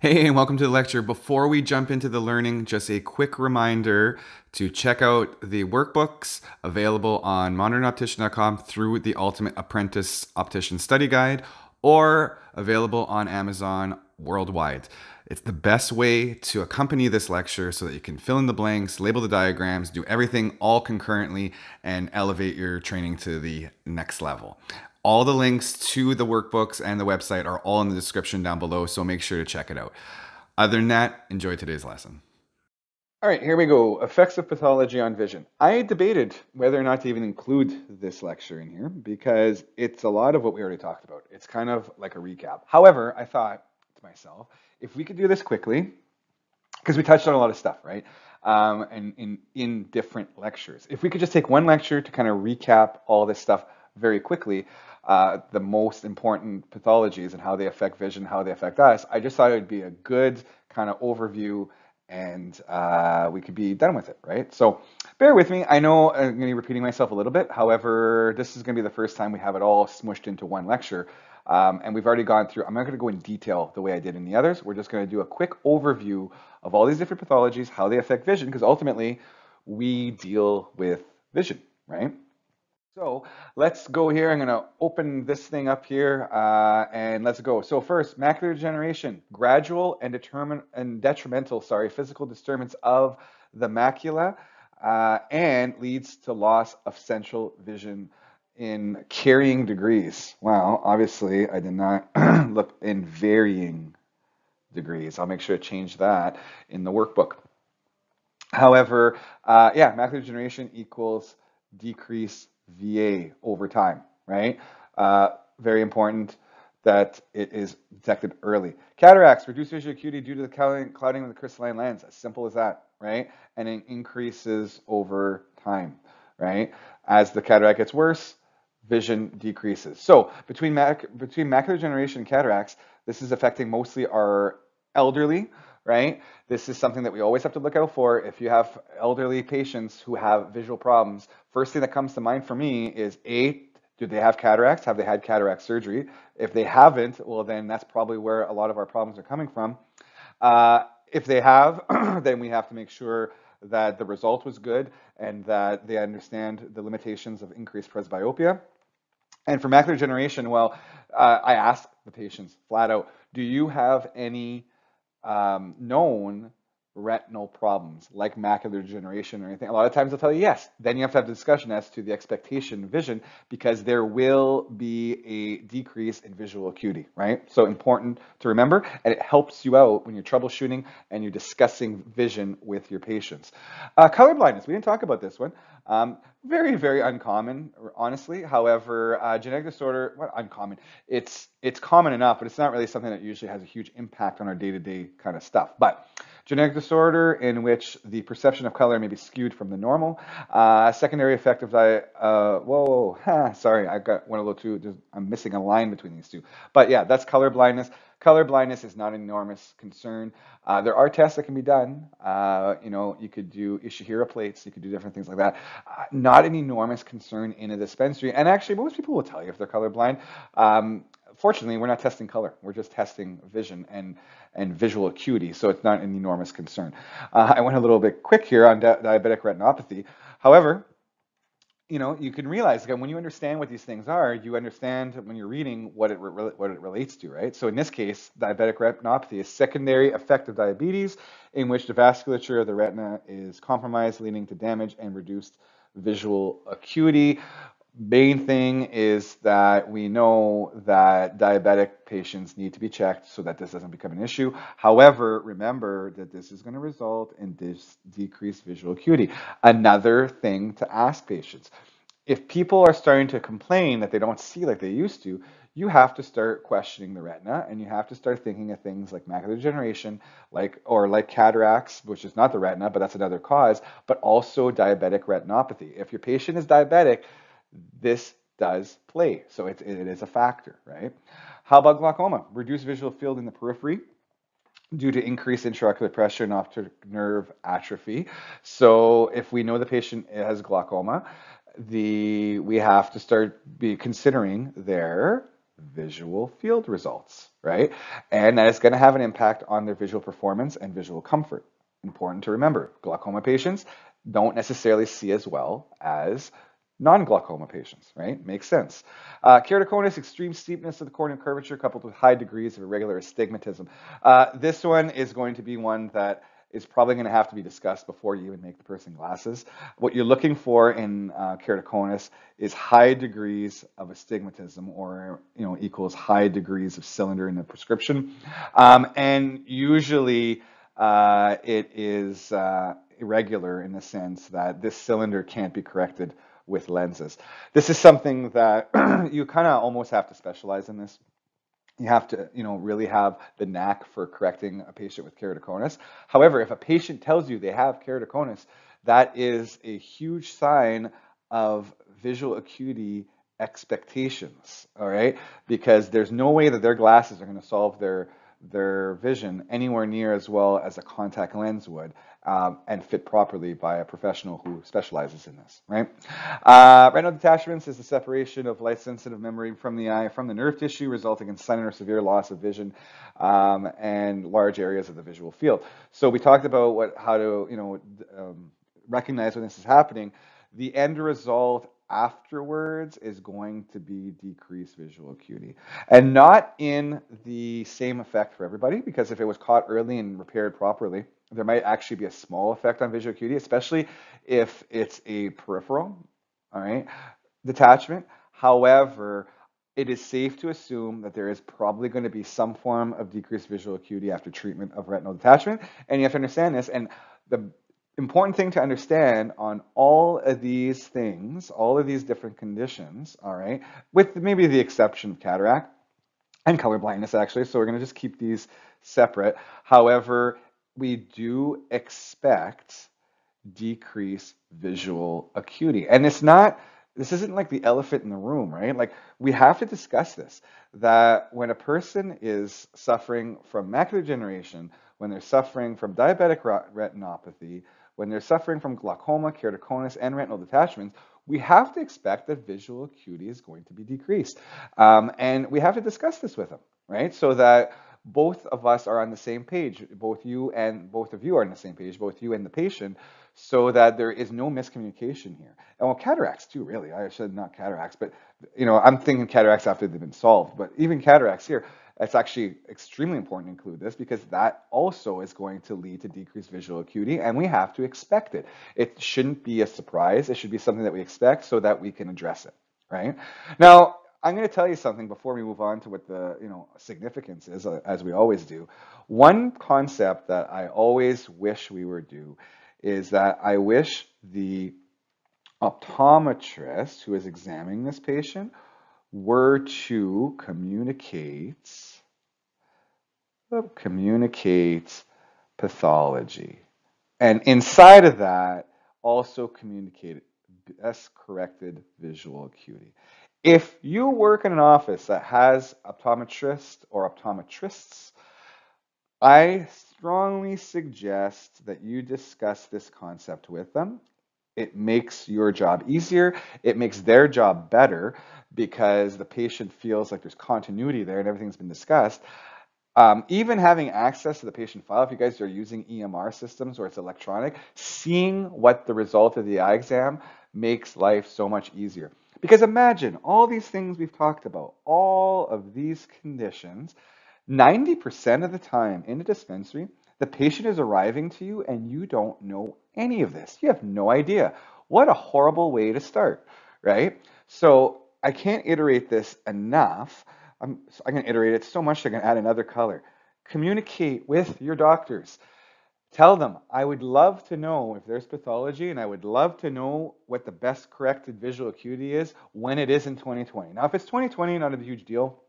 Hey, and welcome to the lecture. Before we jump into the learning, just a quick reminder to check out the workbooks available on modernoptician.com through the Ultimate Apprentice Optician Study Guide or available on Amazon worldwide. It's the best way to accompany this lecture so that you can fill in the blanks, label the diagrams, do everything all concurrently, and elevate your training to the next level. All the links to the workbooks and the website are all in the description down below, so make sure to check it out. Other than that, enjoy today's lesson. All right, here we go. Effects of pathology on vision. I debated whether or not to even include this lecture in here because it's a lot of what we already talked about. It's kind of like a recap. However, I thought to myself, if we could do this quickly, because we touched on a lot of stuff, right? Um, and in, in different lectures. If we could just take one lecture to kind of recap all this stuff very quickly, uh, the most important pathologies and how they affect vision, how they affect us, I just thought it would be a good kind of overview and uh, we could be done with it, right? So bear with me. I know I'm going to be repeating myself a little bit. However, this is going to be the first time we have it all smushed into one lecture. Um, and we've already gone through, I'm not going to go in detail the way I did in the others. We're just going to do a quick overview of all these different pathologies, how they affect vision, because ultimately we deal with vision, right? So let's go here. I'm going to open this thing up here uh, and let's go. So first, macular degeneration, gradual and determine and detrimental, sorry, physical disturbance of the macula uh, and leads to loss of central vision in carrying degrees. Wow, obviously I did not look in varying degrees. I'll make sure to change that in the workbook. However, uh, yeah, macular degeneration equals decrease VA over time, right? Uh, very important that it is detected early. Cataracts, reduce visual acuity due to the clouding of the crystalline lens. As simple as that, right? And it increases over time, right? As the cataract gets worse, vision decreases. So between, mac between macular degeneration and cataracts, this is affecting mostly our elderly, right? This is something that we always have to look out for. If you have elderly patients who have visual problems, first thing that comes to mind for me is A, do they have cataracts? Have they had cataract surgery? If they haven't, well, then that's probably where a lot of our problems are coming from. Uh, if they have, then we have to make sure that the result was good and that they understand the limitations of increased presbyopia. And for macular degeneration, well, uh, I ask the patients flat out, do you have any um, known retinal problems like macular degeneration or anything, a lot of times they'll tell you yes. Then you have to have a discussion as to the expectation vision because there will be a decrease in visual acuity, right? So important to remember, and it helps you out when you're troubleshooting and you're discussing vision with your patients. Uh, color blindness, we didn't talk about this one. Um, very, very uncommon, honestly. However, uh, genetic disorder, what uncommon? It's it's common enough, but it's not really something that usually has a huge impact on our day-to-day kind of stuff. But Genetic disorder in which the perception of color may be skewed from the normal. Uh, secondary effect of the, uh, whoa, whoa sorry, I got one a little too, I'm missing a line between these two. But yeah, that's color blindness. Color blindness is not an enormous concern. Uh, there are tests that can be done. Uh, you know, you could do Ishihara plates, you could do different things like that. Uh, not an enormous concern in a dispensary. And actually, most people will tell you if they're colorblind. Um, fortunately, we're not testing color. We're just testing vision and, and visual acuity, so it's not an enormous concern. Uh, I went a little bit quick here on di diabetic retinopathy. However, you know, you can realize again when you understand what these things are, you understand when you're reading what it what it relates to, right? So in this case, diabetic retinopathy is secondary effect of diabetes, in which the vasculature of the retina is compromised, leading to damage and reduced visual acuity main thing is that we know that diabetic patients need to be checked so that this doesn't become an issue. However, remember that this is going to result in this decreased visual acuity. Another thing to ask patients. If people are starting to complain that they don't see like they used to, you have to start questioning the retina and you have to start thinking of things like macular degeneration, like or like cataracts, which is not the retina, but that's another cause, but also diabetic retinopathy. If your patient is diabetic, this does play. So it, it is a factor, right? How about glaucoma? Reduced visual field in the periphery due to increased intraocular pressure and optic nerve atrophy. So if we know the patient has glaucoma, the we have to start be considering their visual field results, right? And that is going to have an impact on their visual performance and visual comfort. Important to remember, glaucoma patients don't necessarily see as well as non-glaucoma patients, right? Makes sense. Uh, keratoconus, extreme steepness of the corneal curvature coupled with high degrees of irregular astigmatism. Uh, this one is going to be one that is probably going to have to be discussed before you even make the person glasses. What you're looking for in uh, keratoconus is high degrees of astigmatism or, you know, equals high degrees of cylinder in the prescription. Um, and usually uh, it is uh, irregular in the sense that this cylinder can't be corrected with lenses. This is something that you kind of almost have to specialize in this. You have to, you know, really have the knack for correcting a patient with keratoconus. However, if a patient tells you they have keratoconus, that is a huge sign of visual acuity expectations, all right? Because there's no way that their glasses are going to solve their their vision anywhere near as well as a contact lens would um, and fit properly by a professional who specializes in this, right? Uh, retinal detachments is the separation of light-sensitive memory from the eye from the nerve tissue, resulting in sudden or severe loss of vision um, and large areas of the visual field. So we talked about what how to you know um, recognize when this is happening. The end result afterwards is going to be decreased visual acuity. And not in the same effect for everybody because if it was caught early and repaired properly there might actually be a small effect on visual acuity especially if it's a peripheral all right detachment. However it is safe to assume that there is probably going to be some form of decreased visual acuity after treatment of retinal detachment. And you have to understand this and the important thing to understand on all of these things, all of these different conditions, all right, with maybe the exception of cataract and color blindness, actually. So we're going to just keep these separate. However, we do expect decrease visual acuity. And it's not, this isn't like the elephant in the room, right? Like we have to discuss this, that when a person is suffering from macular degeneration, when they're suffering from diabetic retinopathy, when they're suffering from glaucoma, keratoconus, and retinal detachments, we have to expect that visual acuity is going to be decreased. Um, and we have to discuss this with them, right? So that both of us are on the same page, both you and both of you are on the same page, both you and the patient, so that there is no miscommunication here. And well, cataracts too, really. I said not cataracts, but you know, I'm thinking cataracts after they've been solved, but even cataracts here, it's actually extremely important to include this because that also is going to lead to decreased visual acuity and we have to expect it. It shouldn't be a surprise. It should be something that we expect so that we can address it, right? Now, I'm going to tell you something before we move on to what the you know significance is, uh, as we always do. One concept that I always wish we were do is that I wish the optometrist who is examining this patient were to communicate uh, communicate pathology. And inside of that, also communicate best corrected visual acuity. If you work in an office that has optometrists or optometrists, I strongly suggest that you discuss this concept with them. It makes your job easier. It makes their job better because the patient feels like there's continuity there and everything's been discussed. Um, even having access to the patient file, if you guys are using EMR systems or it's electronic, seeing what the result of the eye exam makes life so much easier. Because imagine all these things we've talked about, all of these conditions, 90% of the time in a dispensary, the patient is arriving to you and you don't know any of this. You have no idea. What a horrible way to start, right? So I can't iterate this enough. I'm, I'm going to iterate it so much I can add another color. Communicate with your doctors. Tell them, I would love to know if there's pathology and I would love to know what the best corrected visual acuity is when it is in 2020. Now, if it's 2020, not a huge deal.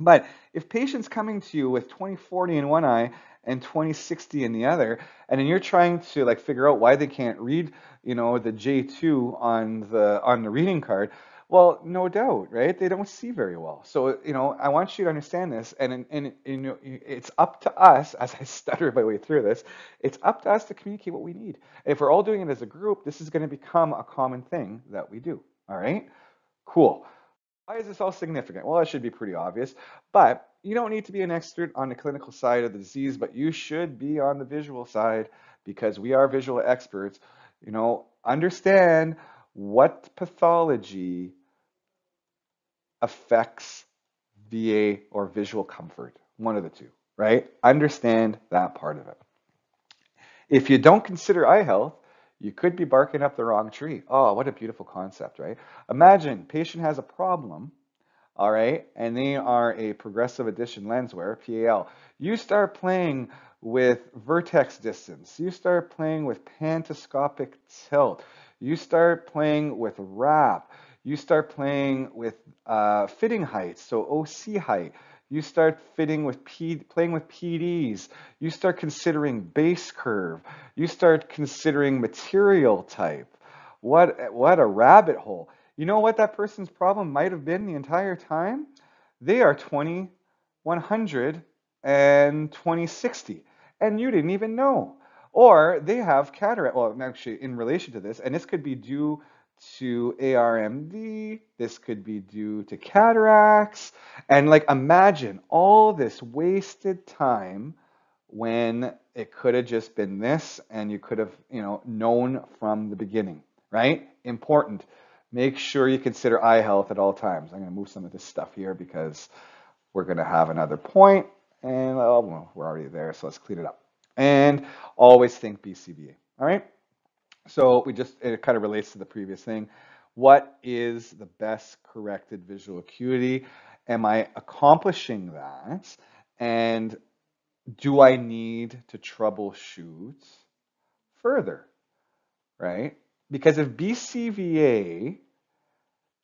But if patients coming to you with 2040 in one eye and 2060 in the other, and then you're trying to like figure out why they can't read, you know, the J2 on the on the reading card, well, no doubt, right? They don't see very well. So, you know, I want you to understand this, and, and, you know, it's up to us, as I stutter my way through this, it's up to us to communicate what we need. If we're all doing it as a group, this is going to become a common thing that we do. All right? Cool. Why is this all significant? Well, it should be pretty obvious, but you don't need to be an expert on the clinical side of the disease, but you should be on the visual side because we are visual experts. You know, understand what pathology affects VA or visual comfort, one of the two, right? Understand that part of it. If you don't consider eye health, you could be barking up the wrong tree. Oh, what a beautiful concept, right? Imagine patient has a problem, all right, and they are a progressive addition lens wearer, PAL. You start playing with vertex distance. You start playing with pantoscopic tilt. You start playing with wrap. You start playing with uh, fitting height, so OC height. You start fitting with P, playing with PDs. You start considering base curve. You start considering material type. What, what a rabbit hole. You know what that person's problem might have been the entire time? They are 20, 100, and 2060, and you didn't even know. Or they have cataract, well, actually, in relation to this, and this could be due to ARMD, this could be due to cataracts. And like imagine all this wasted time when it could have just been this and you could have, you know, known from the beginning, right? Important. Make sure you consider eye health at all times. I'm going to move some of this stuff here because we're going to have another point and oh, well, we're already there, so let's clean it up. And always think BCVA, all right? So we just, it kind of relates to the previous thing. What is the best corrected visual acuity? Am I accomplishing that? And do I need to troubleshoot further, right? Because if BCVA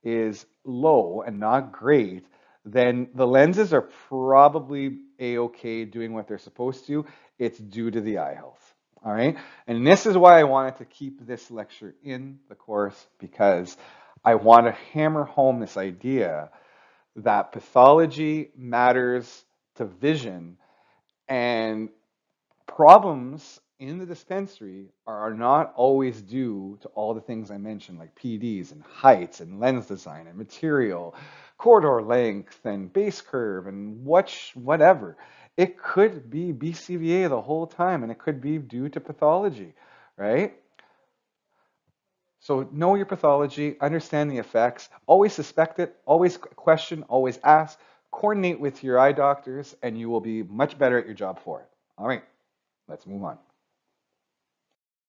is low and not great, then the lenses are probably a-okay doing what they're supposed to. It's due to the eye health. All right. And this is why I wanted to keep this lecture in the course because I want to hammer home this idea that pathology matters to vision and problems in the dispensary are not always due to all the things I mentioned, like PDs and heights and lens design and material, corridor length and base curve and what whatever. It could be BCVA the whole time, and it could be due to pathology, right? So know your pathology, understand the effects, always suspect it, always question, always ask, coordinate with your eye doctors, and you will be much better at your job for it. All right, let's move on.